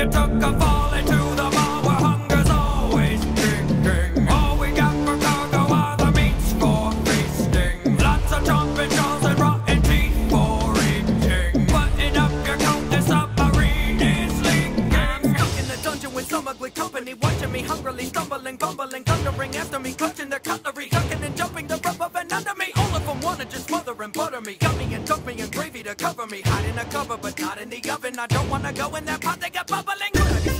You took a volley. and smother and butter me. Yummy and dump me and gravy to cover me. Hide in a cover, but not in the oven. I don't wanna go in that pot, they got bubbling.